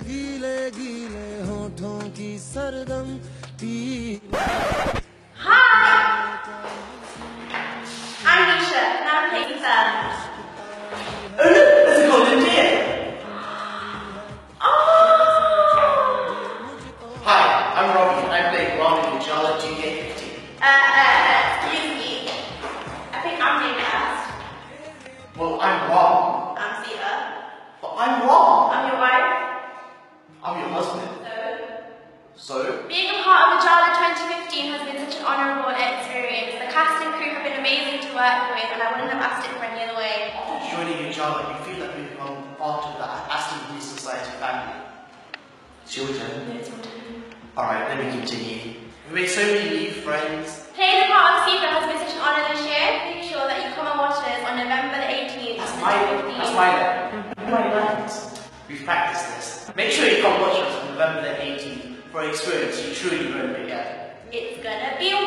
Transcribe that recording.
गीले गीले होठों की सरदम पी Well, I'm wrong. So, So, being a part of the Ujala 2015 has been such an honourable experience. The cast and crew have been amazing to work with, and I wouldn't have asked it for any other way. after joining Ujala, you feel like you've become part of the Aston Police Society family. It's your turn. Alright, let me continue. We made so many new friends. Playing the part of Sita has been such an honour this year. Make sure that you come and watch us on November the 18th. That's my, that's my level. My lines. We've practiced this. Make sure you come watch us on November the 18th for an experience you truly won't forget. It's gonna be.